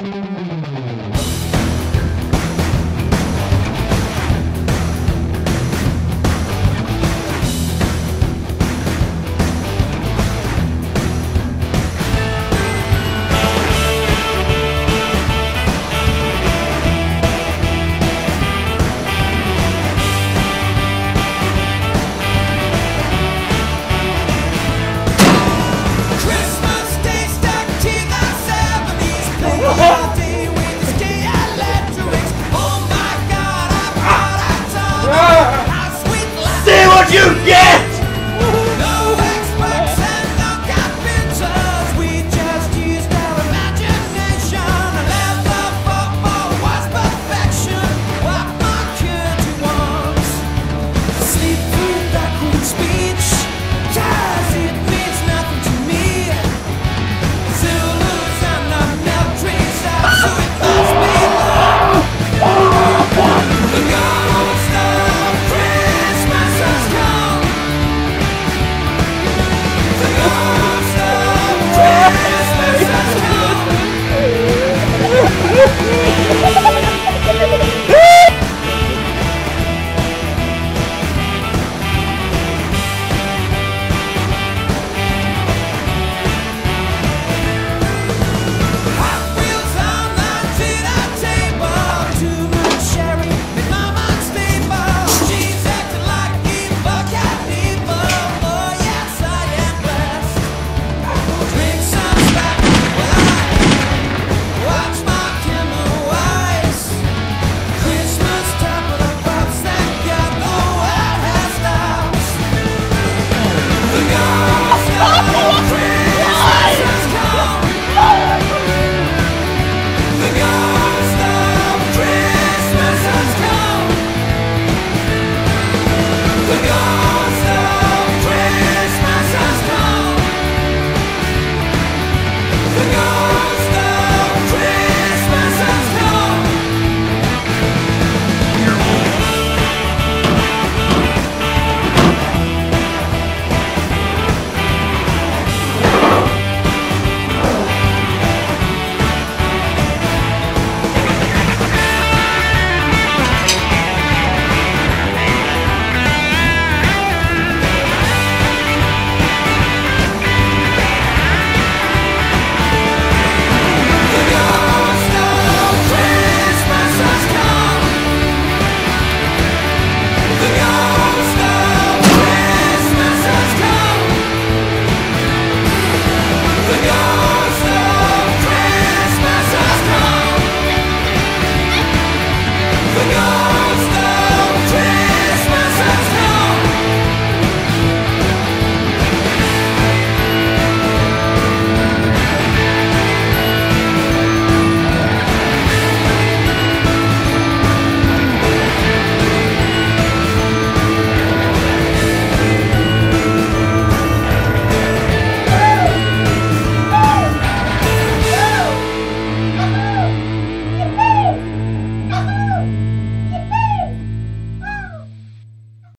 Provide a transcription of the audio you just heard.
Música